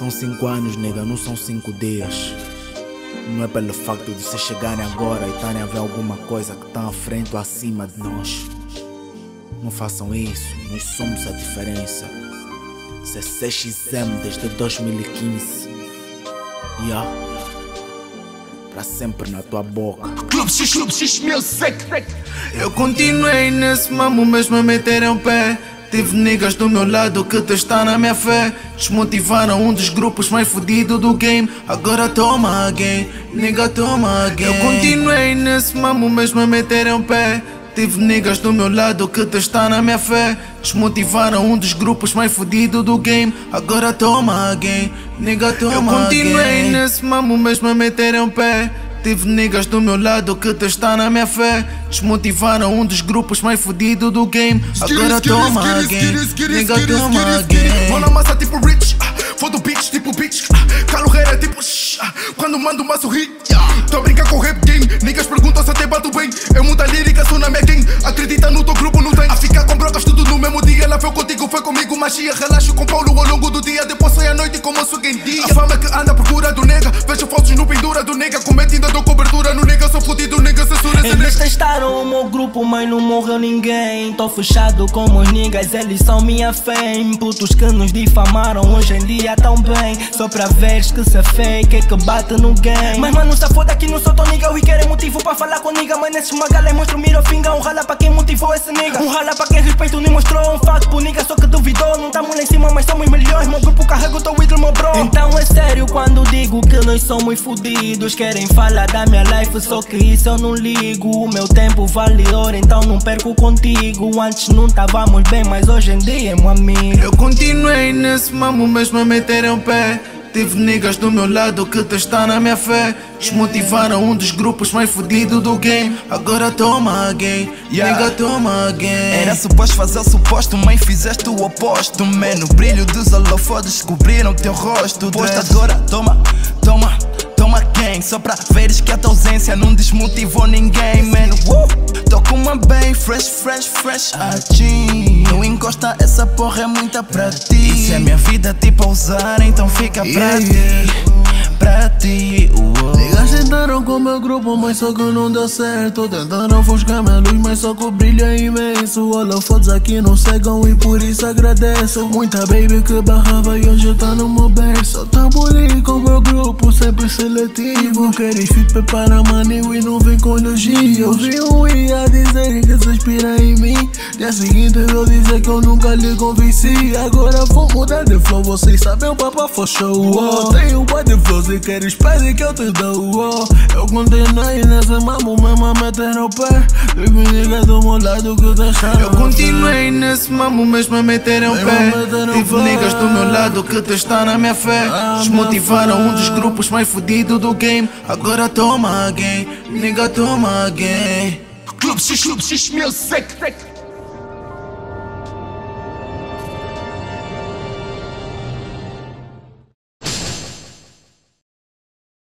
São cinco anos, nega, não são cinco dias. Não é pelo facto de se chegarem agora e estarem a ver alguma coisa que está à frente ou acima de nós. Não façam isso, nós somos a diferença. CCXM desde 2015. Yeah. Pra sempre na tua boca. Clube X, Clube X, sec. Eu continuei nesse mamo mesmo a meter em pé. Tive niggas do meu lado que testar na minha fé. Desmotivaram um dos grupos mais fodidos do game. Agora toma again, nigga toma again. Eu continuei nesse mamo mesmo a meter em pé. Tive niggas do meu lado que testar na minha fé. Desmotivaram um dos grupos mais fodidos do game. Agora toma again, nigga toma Eu continuei again. nesse mamo mesmo a meter em pé. Tive niggas do meu lado que testar na minha fé. Desmotivaram um dos grupos mais fodidos do game. Agora toma again, nigga toma again. Mano, massa tipo rich. Foda o bitch tipo bitch. Carro tipo shh. Quando mando uma sorrir. Tô a brincar com o rap game. Niggas perguntam se até bato bem. Eu muita lírica, sou na minha gang. Acredita no teu grupo, não tem. A ficar com brocas tudo no mesmo dia. Ela foi contigo, foi comigo. Magia, relaxo com Paulo ao longo do dia. Depois sai à noite como sou quem dia. A fama que anda à procura do nega. Vejo falsos no pendura do nega. Grupo, mas não morreu ninguém. Tô fechado como os niggas, eles são minha fame. Putos que nos difamaram hoje em dia tão bem. Só pra veres que se é fake, é que bate no game. Mas mano, se foda que não sou tão nigga. E querem motivo pra falar com nigga. Mas nesses magalhães mostro mira o finga. Um rala pra quem motivou esse nigga. Um rala pra quem respeito nem mostrou. Um fato pro nigga, só que duvidou. Não tamo lá em cima, mas somos milhões. Meu grupo carrega o teu ídolo, meu bro. Então é sério quando digo que nós somos fudidos. Querem falar da minha life, só que isso eu não ligo. O meu tempo vale então não perco contigo. Antes não távamos bem, mas hoje em dia é meu amigo. Eu continuei nesse mamo mesmo a meter em pé. Tive niggas do meu lado que testar na minha fé. Desmotivaram um dos grupos mais fodidos do game. Agora toma again, yeah. nigga toma again. Era suposto fazer o suposto, mas fizeste o oposto. Man, o brilho dos holofotes descobriram teu rosto. Posta agora, toma, toma, toma quem? Só pra veres que a tua ausência não desmotivou ninguém, man. Uh! Tô com uma bem fresh, fresh, fresh assim. Não encosta, essa porra é muita pra ti. Isso é minha vida, tipo a usar, então fica pra Yeah, ti. Pra ti, com meu grupo, mas só que não deu certo. Tentaram ofuscar minha luz, mas só que o brilho é imenso. Holofotes aqui não cegam e por isso agradeço. Muita baby que barrava e hoje tá no meu berço. Bonito com meu grupo, sempre seletivo. Queres fit, prepara mano e não vem com elogio. Eu vi um ia dizer que se inspira em mim. Dia seguinte eu dizer que eu nunca lhe convenci. Agora vou mudar de flow, vocês sabem o papo for show. Oh. Tenho um de flow, se queres pede que eu te dou. Oh. Eu continuei nesse mamo, mesmo a meter no pé. Tive niggas do meu lado que deixaram. Eu continuei nesse mamo, mesmo a meter em pé. Tive niggas do meu lado que testar na minha fé. Desmotivaram um dos grupos mais fodidos do game. Agora toma again, nigga toma again. Clube X, Clube X, meu sec.